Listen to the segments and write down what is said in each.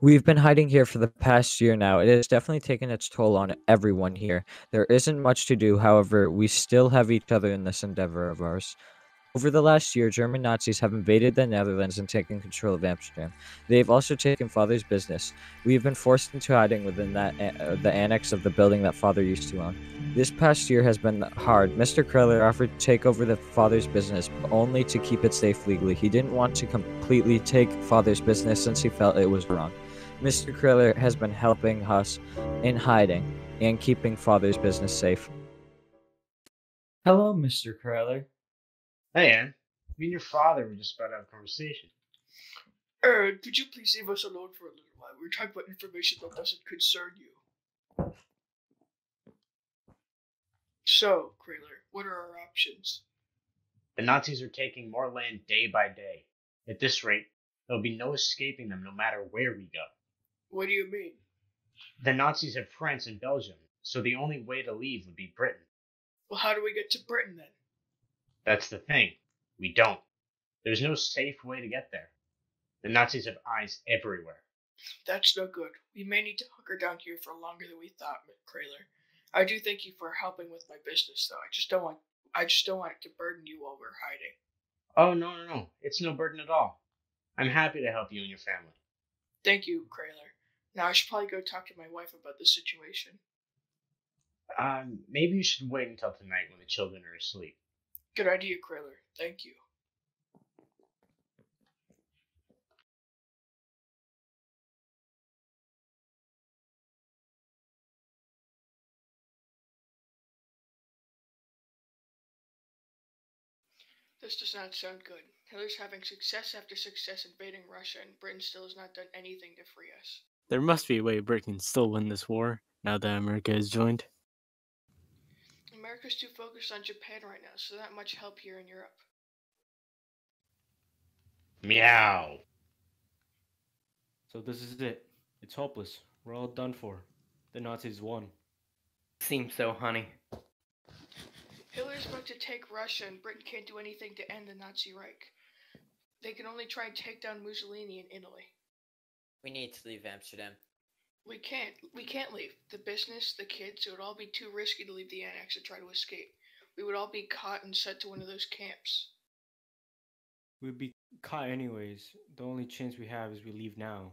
We've been hiding here for the past year now. It has definitely taken its toll on everyone here. There isn't much to do, however, we still have each other in this endeavor of ours. Over the last year, German Nazis have invaded the Netherlands and taken control of Amsterdam. They have also taken Father's business. We have been forced into hiding within that uh, the annex of the building that Father used to own. This past year has been hard. Mr. Kreller offered to take over the Father's business, but only to keep it safe legally. He didn't want to completely take Father's business since he felt it was wrong. Mr. Kreller has been helping us in hiding and keeping Father's business safe. Hello, Mr. Kreller. Hey, Anne. Me and your father were just about to have a conversation. Aaron, could you please leave us alone for a little while? We're talking about information that doesn't concern you. So, Kraler, what are our options? The Nazis are taking more land day by day. At this rate, there'll be no escaping them no matter where we go. What do you mean? The Nazis have France and Belgium, so the only way to leave would be Britain. Well, how do we get to Britain then? That's the thing. We don't. There's no safe way to get there. The Nazis have eyes everywhere. That's no good. We may need to hunker down here for longer than we thought, Kraler. I do thank you for helping with my business, though. I just don't want I just don't want it to burden you while we're hiding. Oh, no, no, no. It's no burden at all. I'm happy to help you and your family. Thank you, Kraler. Now I should probably go talk to my wife about the situation. Um, maybe you should wait until tonight when the children are asleep. Good idea, Kraler. Thank you. This does not sound good. Hitler's having success after success invading Russia, and Britain still has not done anything to free us. There must be a way Britain can still win this war now that America has joined. America's too focused on Japan right now, so not much help here in Europe. Meow. So this is it. It's hopeless. We're all done for. The Nazis won. Seems so, honey. Hitler's about to take Russia, and Britain can't do anything to end the Nazi Reich. They can only try and take down Mussolini in Italy. We need to leave Amsterdam. We can't. We can't leave. The business, the kids, it would all be too risky to leave the annex and try to escape. We would all be caught and sent to one of those camps. We'd be caught anyways. The only chance we have is we leave now.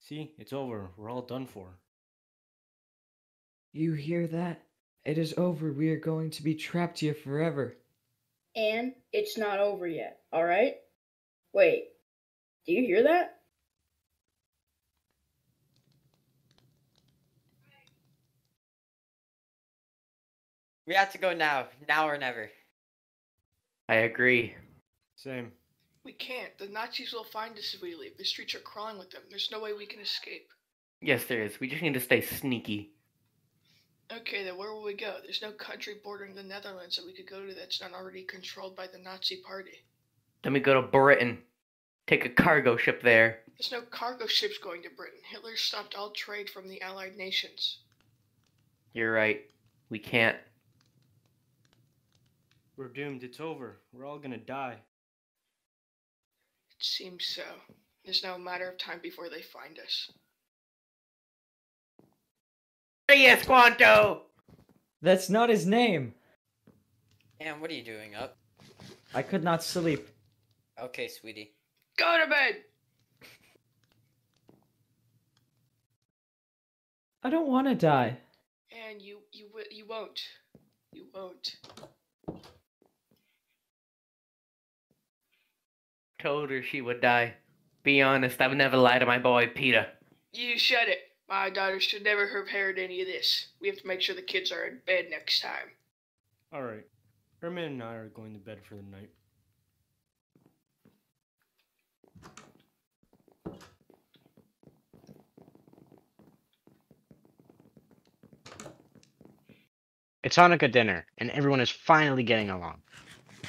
See, it's over. We're all done for. You hear that? It is over. We are going to be trapped here forever. And it's not over yet, alright? Wait, do you hear that? We have to go now, now or never. I agree. Same. We can't. The Nazis will find us if we leave. The streets are crawling with them. There's no way we can escape. Yes, there is. We just need to stay sneaky. Okay, then where will we go? There's no country bordering the Netherlands that we could go to that's not already controlled by the Nazi party. Then we go to Britain. Take a cargo ship there. There's no cargo ships going to Britain. Hitler stopped all trade from the Allied nations. You're right. We can't. We're doomed. It's over. We're all gonna die. It seems so. It's now a matter of time before they find us. Yes, Quanto! That's not his name. And what are you doing up? I could not sleep. Okay, sweetie. Go to bed! I don't want to die. And you, you, wi- you won't. You won't. Told her she would die. Be honest, I would never lie to my boy, Peter. You shut it. My daughter should never have heard any of this. We have to make sure the kids are in bed next time. Alright. Herman and I are going to bed for the night. It's Hanukkah dinner, and everyone is finally getting along.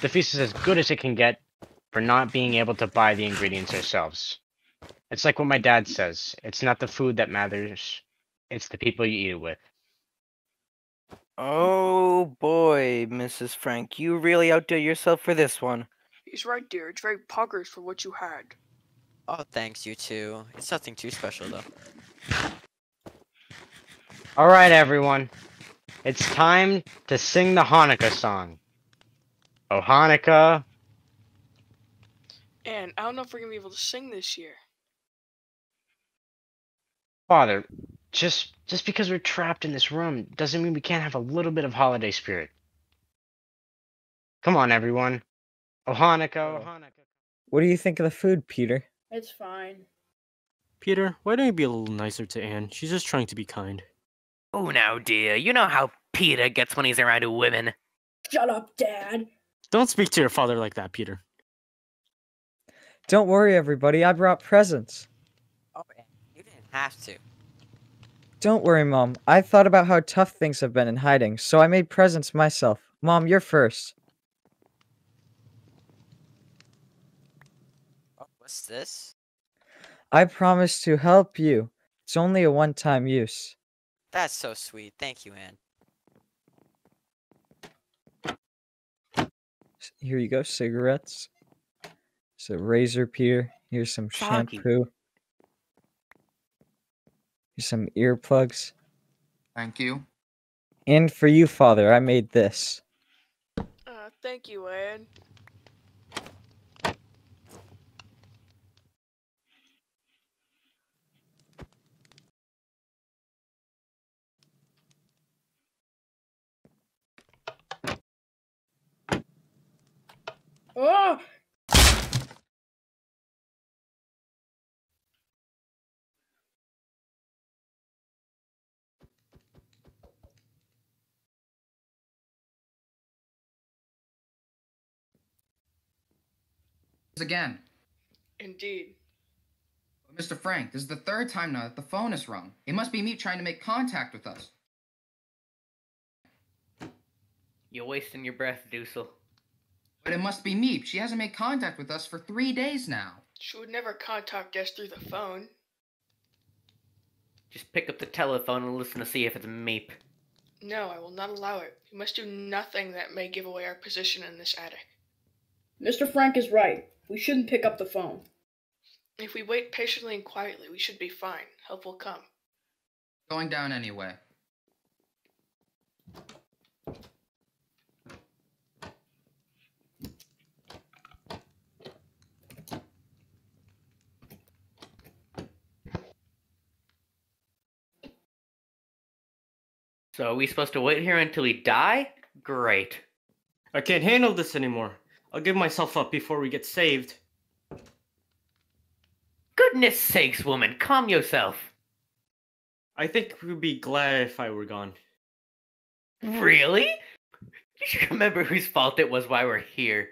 The feast is as good as it can get for not being able to buy the ingredients ourselves. It's like what my dad says it's not the food that matters, it's the people you eat it with. Oh boy, Mrs. Frank, you really outdid yourself for this one. He's right, dear. It's very poggers for what you had. Oh, thanks, you too. It's nothing too special, though. All right, everyone. It's time to sing the Hanukkah song. Oh, Hanukkah. And I don't know if we're gonna be able to sing this year. Father, just just because we're trapped in this room doesn't mean we can't have a little bit of holiday spirit. Come on, everyone. Oh, Hanukkah, oh, oh. Hanukkah. What do you think of the food, Peter? It's fine. Peter, why don't you be a little nicer to Anne? She's just trying to be kind. Oh, now, dear, you know how Peter gets when he's around women. Shut up, Dad. Don't speak to your father like that, Peter. Don't worry, everybody. I brought presents. Oh, you didn't have to. Don't worry, Mom. I thought about how tough things have been in hiding, so I made presents myself. Mom, you're first. Oh, what's this? I promise to help you. It's only a one time use. That's so sweet. Thank you, Anne. Here you go, cigarettes. It's a razor, Peter. Here's some Foggy. shampoo. Here's some earplugs. Thank you. And for you, Father, I made this. Uh, thank you, Ed. Oh! Again. Indeed. Mr. Frank, this is the third time now that the phone is rung. It must be me trying to make contact with us. You're wasting your breath, Dussel. But it must be Miep. She hasn't made contact with us for three days now. She would never contact us through the phone. Just pick up the telephone and listen to see if it's Miep. No, I will not allow it. We must do nothing that may give away our position in this attic. Mr. Frank is right. We shouldn't pick up the phone. If we wait patiently and quietly, we should be fine. Help will come. Going down anyway. So are we supposed to wait here until we die? Great. I can't handle this anymore. I'll give myself up before we get saved. Goodness sakes, woman, calm yourself. I think we'd be glad if I were gone. Really? You should remember whose fault it was why we're here.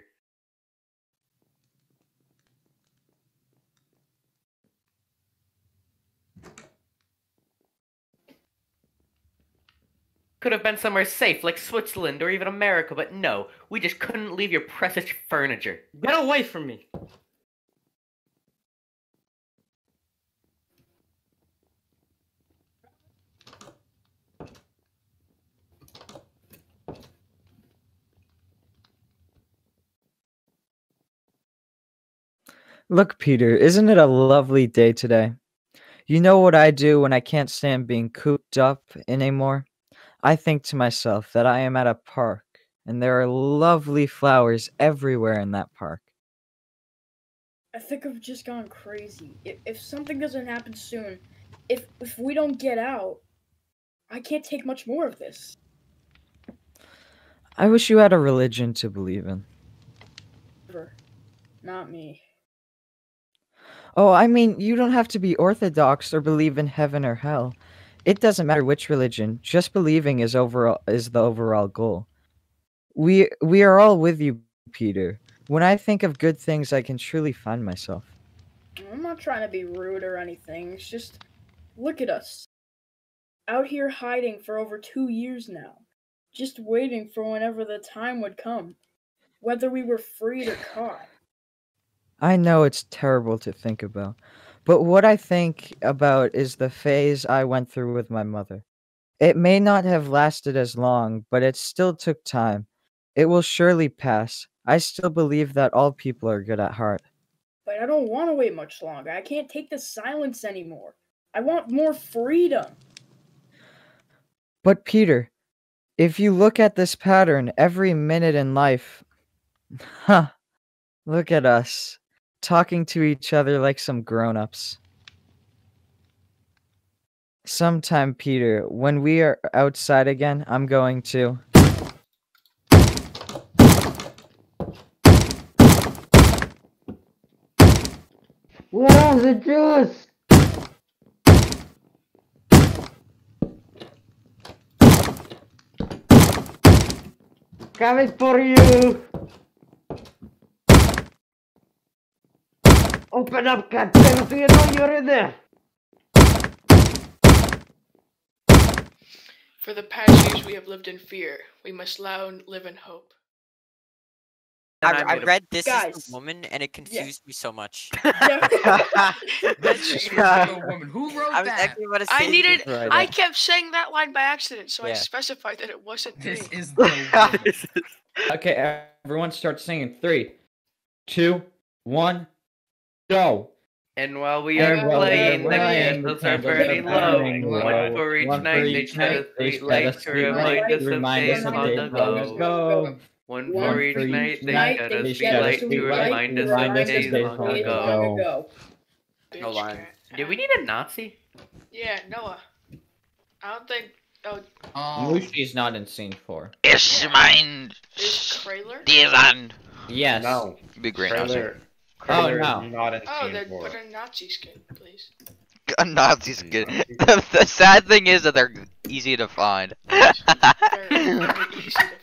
Could have been somewhere safe, like Switzerland or even America, but no, we just couldn't leave your precious furniture. Get away from me! Look, Peter, isn't it a lovely day today? You know what I do when I can't stand being cooped up anymore? I think to myself that I am at a park and there are lovely flowers everywhere in that park. I think I've just gone crazy. If, if something doesn't happen soon, if if we don't get out, I can't take much more of this. I wish you had a religion to believe in. Never. Not me. Oh, I mean, you don't have to be orthodox or believe in heaven or hell. It doesn't matter which religion. Just believing is overall is the overall goal. We we are all with you, Peter. When I think of good things, I can truly find myself. I'm not trying to be rude or anything. It's just look at us. Out here hiding for over two years now. Just waiting for whenever the time would come. Whether we were freed or caught. I know it's terrible to think about, but what I think about is the phase I went through with my mother. It may not have lasted as long, but it still took time. It will surely pass. I still believe that all people are good at heart. But I don't want to wait much longer. I can't take the silence anymore. I want more freedom. But Peter, if you look at this pattern every minute in life, huh, look at us talking to each other like some grown-ups. Sometime, Peter, when we are outside again, I'm going to. Where's the juice? Coming for you! Open up, goddammit, so you know you're in there! For the past years we have lived in fear. We must now live in hope. I, I I made a- read this Guys. is the woman and it confused me so much. This is the woman. Who wrote I was that? actually about I needed. I kept saying that line by accident, so I specified that it wasn't me. This is the woman. Okay, everyone start singing. Three, two, one, go. And while we And are while playing, the playing, candles are candles are burning low. One low. for each One night, they each shed a night, they street shed light a to remind light us to of remind days us of on days the on the go. go. One One for each night, they night, shed a they street shed a light to remind us of us of days days long long ago. ago. Bitch No line. cat. Did we need a Nazi? Yeah, Noah. I don't think. Oh, Oh, Mouschi's not in scene four. Ich mine. is Kraler? Divan. Yes. No. Big green house. Kraler, Oh, Kraler no. is not in Oh, scene then put a Nazi skin, please. A Nazi's good. the, the sad thing is that they're easy to find. Very, very easy to